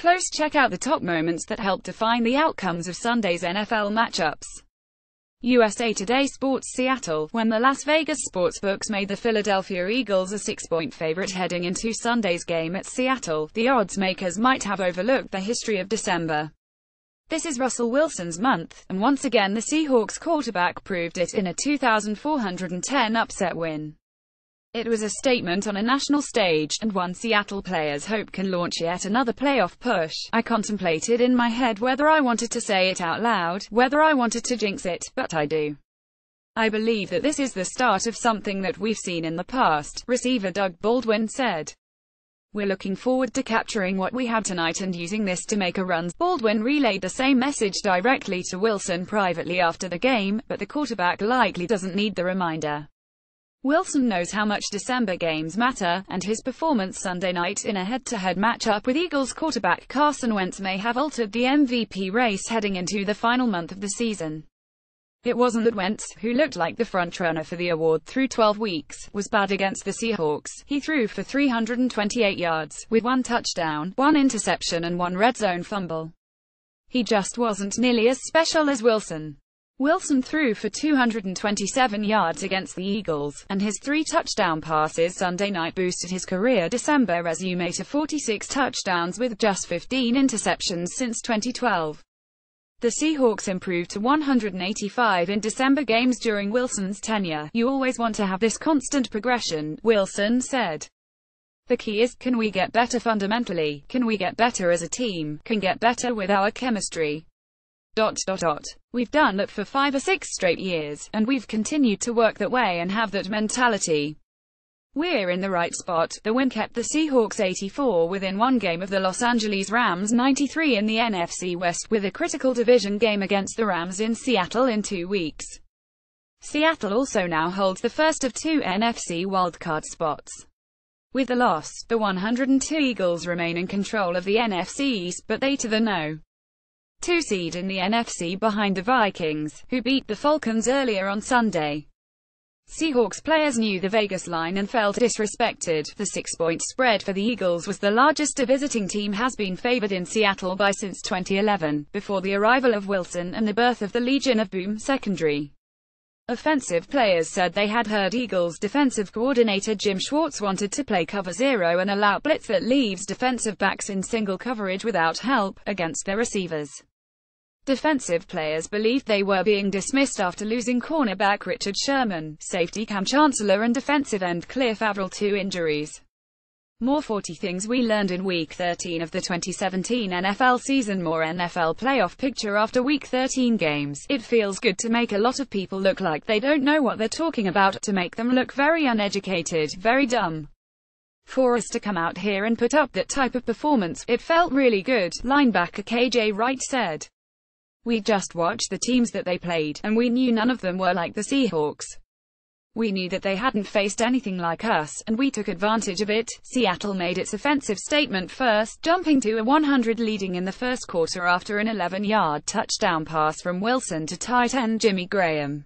Close check out the top moments that helped define the outcomes of Sunday's NFL matchups. USA Today Sports Seattle, when the Las Vegas sportsbooks made the Philadelphia Eagles a six-point favorite heading into Sunday's game at Seattle, the odds makers might have overlooked the history of December. This is Russell Wilson's month, and once again the Seahawks quarterback proved it in a 2,410 upset win. It was a statement on a national stage, and one Seattle players hope can launch yet another playoff push. I contemplated in my head whether I wanted to say it out loud, whether I wanted to jinx it, but I do. I believe that this is the start of something that we've seen in the past, receiver Doug Baldwin said. We're looking forward to capturing what we have tonight and using this to make a run. Baldwin relayed the same message directly to Wilson privately after the game, but the quarterback likely doesn't need the reminder. Wilson knows how much December games matter, and his performance Sunday night in a head-to-head -head matchup with Eagles quarterback Carson Wentz may have altered the MVP race heading into the final month of the season. It wasn't that Wentz, who looked like the frontrunner for the award through 12 weeks, was bad against the Seahawks. He threw for 328 yards, with one touchdown, one interception and one red zone fumble. He just wasn't nearly as special as Wilson. Wilson threw for 227 yards against the Eagles, and his three touchdown passes Sunday night boosted his career December resume to 46 touchdowns with just 15 interceptions since 2012. The Seahawks improved to 185 in December games during Wilson's tenure. You always want to have this constant progression, Wilson said. The key is, can we get better fundamentally? Can we get better as a team? Can get better with our chemistry? Dot, dot, dot. We've done that for five or six straight years, and we've continued to work that way and have that mentality. We're in the right spot. The win kept the Seahawks 84 within one game of the Los Angeles Rams 93 in the NFC West, with a critical division game against the Rams in Seattle in two weeks. Seattle also now holds the first of two NFC wildcard spots. With the loss, the 102 Eagles remain in control of the NFC East, but they to the no two seed in the NFC behind the Vikings, who beat the Falcons earlier on Sunday. Seahawks players knew the Vegas line and felt disrespected. The six-point spread for the Eagles was the largest a visiting team has been favored in Seattle by since 2011, before the arrival of Wilson and the birth of the Legion of Boom secondary. Offensive players said they had heard Eagles defensive coordinator Jim Schwartz wanted to play cover zero and allow blitz that leaves defensive backs in single coverage without help, against their receivers. Defensive players believed they were being dismissed after losing cornerback Richard Sherman, safety Kam Chancellor and defensive end Cliff Avril to injuries. More 40 things we learned in Week 13 of the 2017 NFL season More NFL playoff picture after Week 13 games. It feels good to make a lot of people look like they don't know what they're talking about, to make them look very uneducated, very dumb. For us to come out here and put up that type of performance, it felt really good, linebacker KJ Wright said. We just watched the teams that they played, and we knew none of them were like the Seahawks. We knew that they hadn't faced anything like us, and we took advantage of it. Seattle made its offensive statement first, jumping to a 100 leading in the first quarter after an 11-yard touchdown pass from Wilson to tight end Jimmy Graham.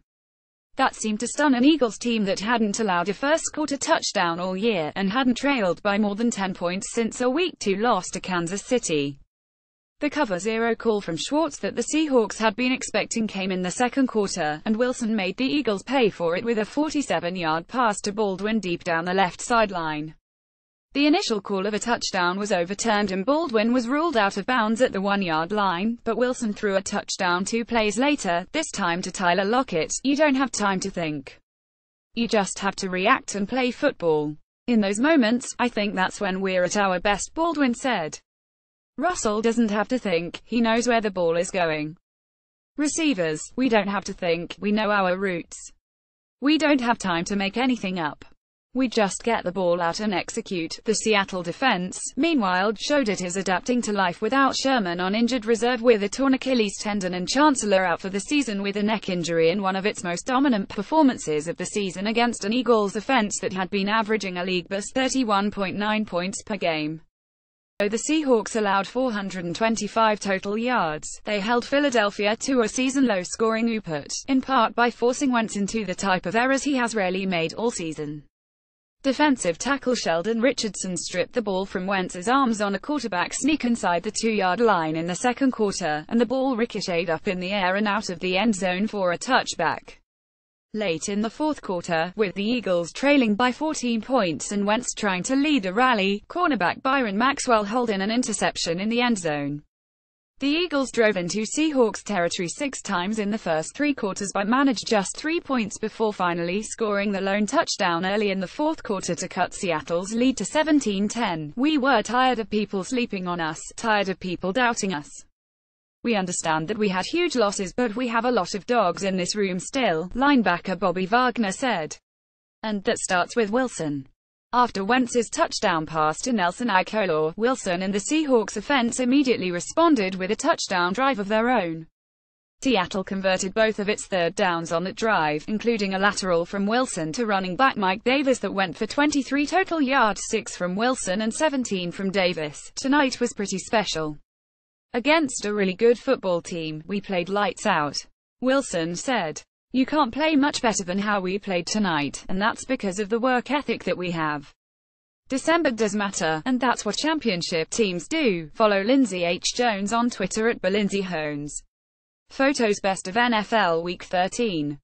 That seemed to stun an Eagles team that hadn't allowed a first-quarter touchdown all year, and hadn't trailed by more than 10 points since a Week 2 loss to Kansas City. The cover zero call from Schwartz that the Seahawks had been expecting came in the second quarter, and Wilson made the Eagles pay for it with a 47-yard pass to Baldwin deep down the left sideline. The initial call of a touchdown was overturned and Baldwin was ruled out of bounds at the one-yard line, but Wilson threw a touchdown two plays later, this time to Tyler Lockett. You don't have time to think. You just have to react and play football. In those moments, I think that's when we're at our best, Baldwin said. Russell doesn't have to think, he knows where the ball is going. Receivers, we don't have to think, we know our routes. We don't have time to make anything up. We just get the ball out and execute. The Seattle defense, meanwhile, showed it is adapting to life without Sherman on injured reserve with a torn Achilles tendon and Chancellor out for the season with a neck injury in one of its most dominant performances of the season against an Eagles offense that had been averaging a league best 31.9 points per game. Though the Seahawks allowed 425 total yards, they held Philadelphia to a season-low scoring output, in part by forcing Wentz into the type of errors he has rarely made all season. Defensive tackle Sheldon Richardson stripped the ball from Wentz's arms on a quarterback sneak inside the two-yard line in the second quarter, and the ball ricocheted up in the air and out of the end zone for a touchback. Late in the fourth quarter, with the Eagles trailing by 14 points and Wentz trying to lead a rally, cornerback Byron Maxwell holding an interception in the end zone. The Eagles drove into Seahawks territory six times in the first three quarters but managed just three points before finally scoring the lone touchdown early in the fourth quarter to cut Seattle's lead to 17-10. We were tired of people sleeping on us, tired of people doubting us. We understand that we had huge losses but we have a lot of dogs in this room still, linebacker Bobby Wagner said. And that starts with Wilson. After Wentz's touchdown pass to Nelson Agholor, Wilson and the Seahawks offense immediately responded with a touchdown drive of their own. Seattle converted both of its third downs on that drive, including a lateral from Wilson to running back Mike Davis that went for 23 total yards 6 from Wilson and 17 from Davis. Tonight was pretty special. Against a really good football team, we played lights out. Wilson said. You can't play much better than how we played tonight, and that's because of the work ethic that we have. December does matter, and that's what championship teams do. Follow Lindsay H. Jones on Twitter at BeLindsayHones. Photos Best of NFL Week 13